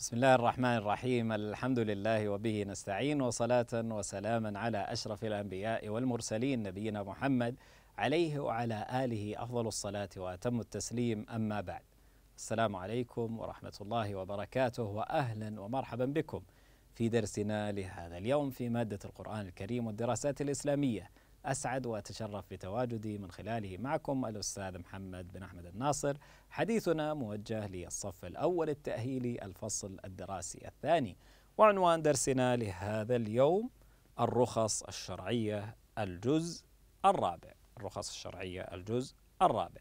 بسم الله الرحمن الرحيم. الحمد لله وبه نستعين وصلاة وسلاما على أشرف الأنبياء والمرسلين نبينا محمد عليه وعلى آله أفضل الصلاة وأتم التسليم. أما بعد السلام عليكم ورحمة الله وبركاته وأهلا ومرحبا بكم في درسنا لهذا اليوم في مادة القرآن الكريم والدراسات الإسلامية. أسعد وأتشرف بتواجدي من خلاله معكم الأستاذ محمد بن أحمد الناصر. حديثنا موجه للصف الأول التأهيلي الفصل الدراسي الثاني. وعنوان درسنا لهذا اليوم الرخص الشرعية الجزء الرابع. الرخص الشرعية الجزء الرابع.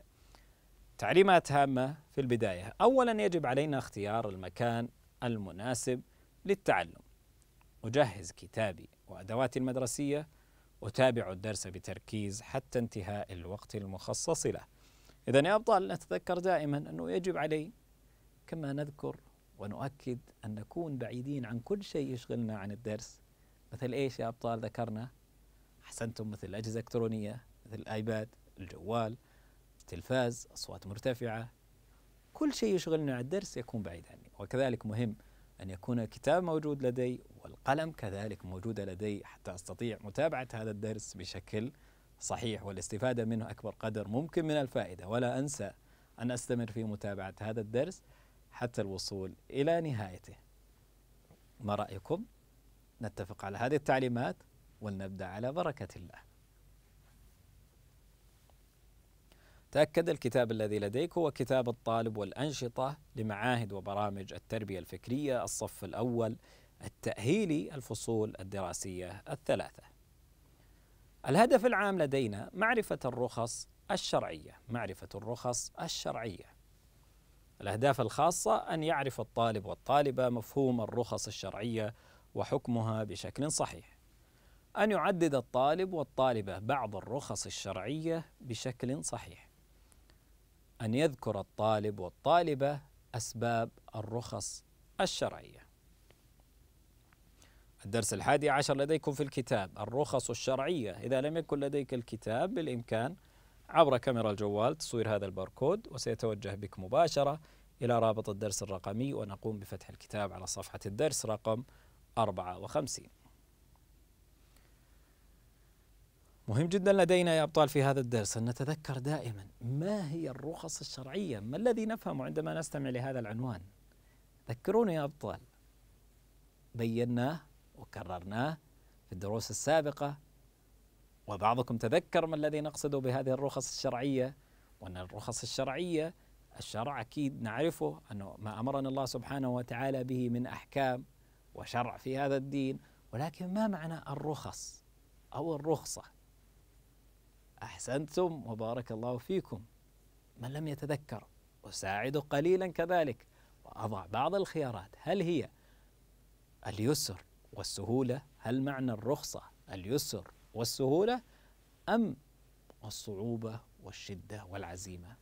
تعليمات هامة في البداية. أولا يجب علينا اختيار المكان المناسب للتعلم. أجهز كتابي وأدواتي المدرسية أتابع الدرس بتركيز حتى انتهاء الوقت المخصص له. إذا يا أبطال نتذكر دائما أنه يجب علي كما نذكر ونؤكد أن نكون بعيدين عن كل شيء يشغلنا عن الدرس. مثل إيش يا أبطال ذكرنا؟ أحسنتم مثل الأجهزة الإلكترونية مثل الآيباد الجوال التلفاز أصوات مرتفعة. كل شيء يشغلنا عن الدرس يكون بعيد عني. وكذلك مهم أن يكون الكتاب موجود لدي والقلم كذلك موجود لدي حتى أستطيع متابعة هذا الدرس بشكل صحيح والاستفادة منه أكبر قدر ممكن من الفائدة. ولا أنسى أن أستمر في متابعة هذا الدرس حتى الوصول إلى نهايته. ما رأيكم؟ نتفق على هذه التعليمات ولنبدأ على بركة الله. تأكد الكتاب الذي لديك هو كتاب الطالب والأنشطة لمعاهد وبرامج التربية الفكرية الصف الأول التأهيلي الفصول الدراسية الثلاثة. الهدف العام لدينا معرفة الرخص الشرعية، معرفة الرخص الشرعية. الأهداف الخاصة أن يعرف الطالب والطالبة مفهوم الرخص الشرعية وحكمها بشكل صحيح. أن يعدد الطالب والطالبة بعض الرخص الشرعية بشكل صحيح. أن يذكر الطالب والطالبة أسباب الرخص الشرعية. الدرس الحادي عشر لديكم في الكتاب الرخص الشرعية. إذا لم يكن لديك الكتاب بالإمكان عبر كاميرا الجوال تصوير هذا الباركود وسيتوجه بك مباشرة إلى رابط الدرس الرقمي ونقوم بفتح الكتاب على صفحة الدرس رقم 54 مهم جدا لدينا يا أبطال في هذا الدرس أن نتذكر دائما ما هي الرخص الشرعية. ما الذي نفهمه عندما نستمع لهذا العنوان؟ ذكروني يا أبطال. بيناه وكررناه في الدروس السابقة. وبعضكم تذكر ما الذي نقصد بهذه الرخص الشرعية وأن الرخص الشرعية الشرع أكيد نعرفه أنه ما أمرنا الله سبحانه وتعالى به من أحكام وشرع في هذا الدين ولكن ما معنى الرخص أو الرخصة؟ أحسنتم وبارك الله فيكم. من لم يتذكر؟ أساعده قليلا كذلك. وأضع بعض الخيارات. هل هي اليسر والسهولة هل معنى الرخصة اليسر والسهولة أم الصعوبة والشدة والعزيمة؟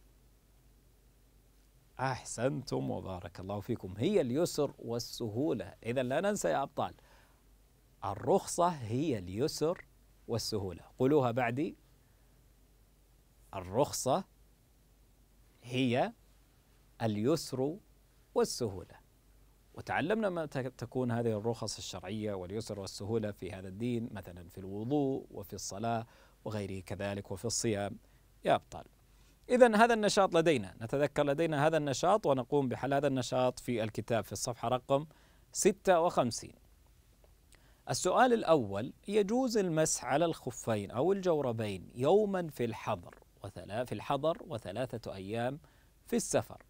أحسنتم وبارك الله فيكم. هي اليسر والسهولة. إذا لا ننسى يا أبطال الرخصة هي اليسر والسهولة. قولوها بعدي. الرخصة هي اليسر والسهولة. وتعلمنا ما تكون هذه الرخص الشرعية واليسر والسهولة في هذا الدين مثلا في الوضوء وفي الصلاة وغيره كذلك وفي الصيام. يا أبطال. إذا هذا النشاط لدينا. نتذكر لدينا هذا النشاط ونقوم بحل هذا النشاط في الكتاب في الصفحة رقم 56 السؤال الأول يجوز المسح على الخفين أو الجوربين يوما في الحضر في الحضر وثلاثة أيام في السفر.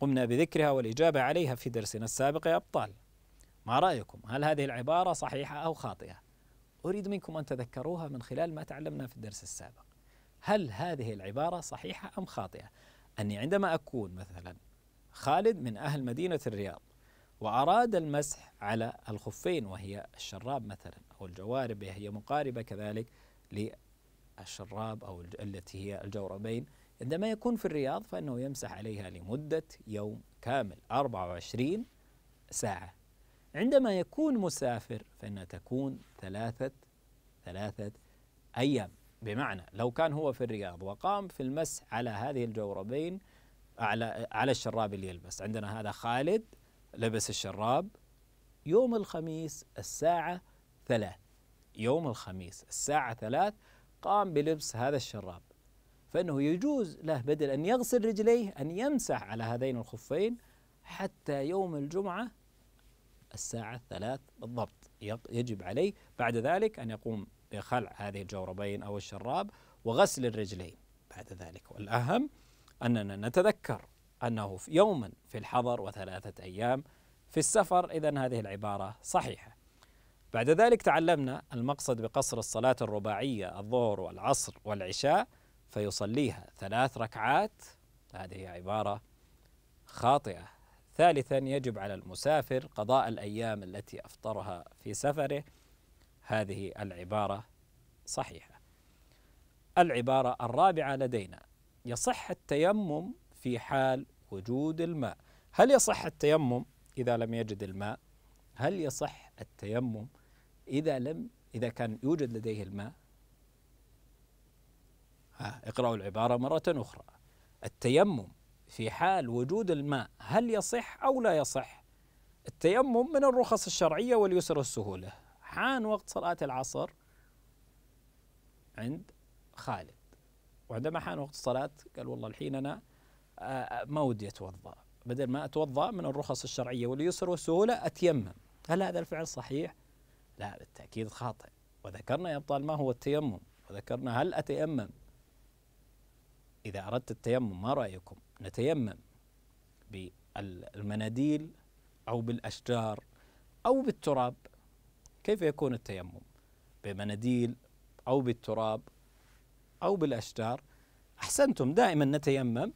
قمنا بذكرها والإجابة عليها في درسنا السابق يا أبطال. ما رأيكم؟ هل هذه العبارة صحيحة أو خاطئة؟ أريد منكم أن تذكروها من خلال ما تعلمنا في الدرس السابق. هل هذه العبارة صحيحة أم خاطئة؟ أني عندما أكون مثلا خالد من أهل مدينة الرياض وأراد المسح على الخفين وهي الشراب مثلا أو الجوارب هي مقاربة كذلك للشراب أو التي هي الجوربين عندما يكون في الرياض فإنه يمسح عليها لمدة يوم كامل 24 ساعة. عندما يكون مسافر فإنها تكون ثلاثة ثلاثة أيام. بمعنى لو كان هو في الرياض وقام في المسح على هذه الجوربين على على الشراب اللي يلبس. عندنا هذا خالد لبس الشراب يوم الخميس الساعة ثلاث. يوم الخميس الساعة ثلاث قام بلبس هذا الشراب. فإنه يجوز له بدل أن يغسل رجليه أن يمسح على هذين الخفين حتى يوم الجمعة الساعة الثلاث بالضبط. يجب عليه بعد ذلك أن يقوم بخلع هذه الجوربين أو الشراب وغسل الرجلين بعد ذلك. والأهم أننا نتذكر أنه في يوما في الحضر وثلاثة أيام في السفر إذا هذه العبارة صحيحة. بعد ذلك تعلمنا المقصد بقصر الصلاة الرباعية الظهر والعصر والعشاء فيصليها ثلاث ركعات. هذه عبارة خاطئة. ثالثا يجب على المسافر قضاء الأيام التي أفطرها في سفره. هذه العبارة صحيحة. العبارة الرابعة لدينا يصح التيمم في حال وجود الماء. هل يصح التيمم إذا لم يجد الماء؟ هل يصح التيمم إذا لم إذا كان يوجد لديه الماء؟ اقرأوا العبارة مرة أخرى. التيمم في حال وجود الماء هل يصح أو لا يصح؟ التيمم من الرخص الشرعية واليسر والسهولة حان وقت صلاة العصر عند خالد. وعندما حان وقت الصلاة قال والله الحين أنا آه، آه، ما ودي أتوضأ. بدل ما أتوضأ من الرخص الشرعية واليسر والسهولة أتيمم. هل هذا الفعل صحيح؟ لا بالتأكيد خاطئ. وذكرنا يا أبطال ما هو التيمم. وذكرنا هل أتيمم. إذا أردت التيمم ما رأيكم؟ نتيمم بالمناديل أو بالأشجار أو بالتراب. كيف يكون التيمم؟ بمناديل أو بالتراب أو بالأشجار. أحسنتم دائما نتيمم.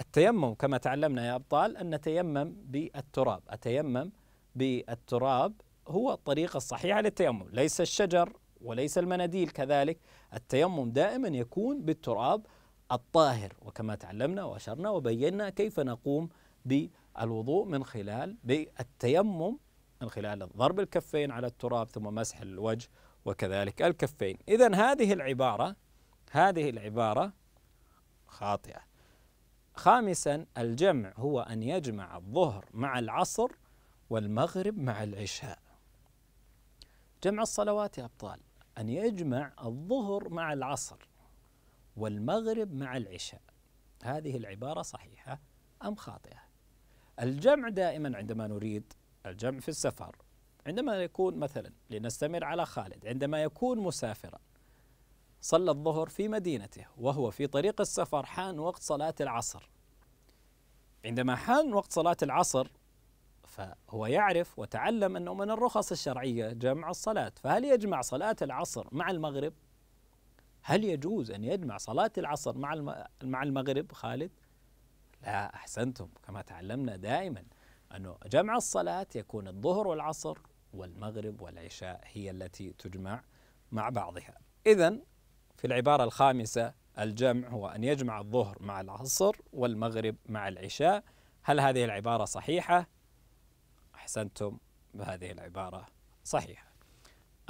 التيمم كما تعلمنا يا أبطال أن نتيمم بالتراب. أتيمم بالتراب هو الطريقة الصحيحة للتيمم. ليس الشجر وليس المناديل كذلك. التيمم دائما يكون بالتراب. الطاهر وكما تعلمنا وأشرنا وبينا كيف نقوم بالوضوء من خلال بالتيمم من خلال ضرب الكفين على التراب ثم مسح الوجه وكذلك الكفين. اذا هذه العبارة هذه العبارة خاطئة. خامسا الجمع هو أن يجمع الظهر مع العصر والمغرب مع العشاء. جمع الصلوات يا أبطال أن يجمع الظهر مع العصر. والمغرب مع العشاء. هذه العبارة صحيحة أم خاطئة؟ الجمع دائما عندما نريد الجمع في السفر عندما يكون مثلا لنستمر على خالد عندما يكون مسافرا صلى الظهر في مدينته وهو في طريق السفر حان وقت صلاة العصر. عندما حان وقت صلاة العصر فهو يعرف وتعلم أنه من الرخص الشرعية جمع الصلاة. فهل يجمع صلاة العصر مع المغرب؟ هل يجوز أن يجمع صلاة العصر مع مع المغرب خالد؟ لا أحسنتم كما تعلمنا دائما أنه جمع الصلاة يكون الظهر والعصر والمغرب والعشاء هي التي تجمع مع بعضها إذا في العبارة الخامسة الجمع هو أن يجمع الظهر مع العصر والمغرب مع العشاء هل هذه العبارة صحيحة؟ أحسنتم بهذه العبارة صحيحة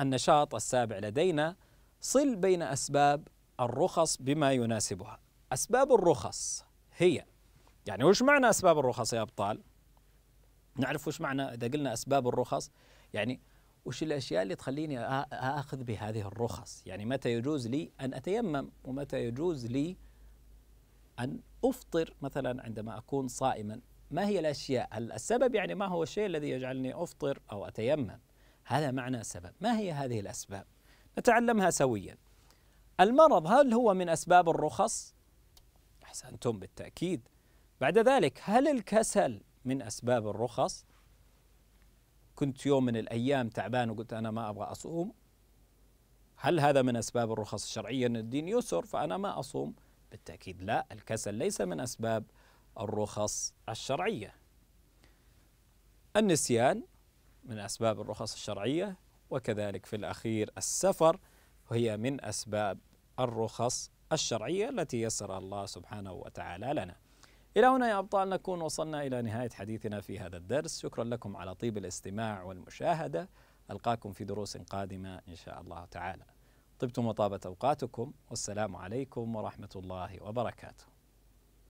النشاط السابع لدينا صل بين أسباب الرخص بما يناسبها. أسباب الرخص هي يعني وش معنى أسباب الرخص يا أبطال؟ نعرف وش معنى إذا قلنا أسباب الرخص؟ يعني وش الأشياء اللي تخليني آخذ بهذه الرخص؟ يعني متى يجوز لي أن أتيمم ومتى يجوز لي أن أفطر مثلا عندما أكون صائما؟ ما هي الأشياء؟ السبب يعني ما هو الشيء الذي يجعلني أفطر أو أتيمم؟ هذا معنى السبب. ما هي هذه الأسباب؟ نتعلمها سويا المرض هل هو من أسباب الرخص؟ أحسنتم بالتأكيد بعد ذلك هل الكسل من أسباب الرخص؟ كنت يوم من الأيام تعبان وقلت أنا ما أبغى أصوم هل هذا من أسباب الرخص الشرعية أن الدين يسر فأنا ما أصوم؟ بالتأكيد لا الكسل ليس من أسباب الرخص الشرعية النسيان من أسباب الرخص الشرعية وكذلك في الأخير السفر وهي من أسباب الرخص الشرعية التي يسر الله سبحانه وتعالى لنا. إلى هنا يا أبطال نكون وصلنا إلى نهاية حديثنا في هذا الدرس. شكرا لكم على طيب الاستماع والمشاهدة. ألقاكم في دروس قادمة إن شاء الله تعالى. طبتم وطابت أوقاتكم. والسلام عليكم ورحمة الله وبركاته.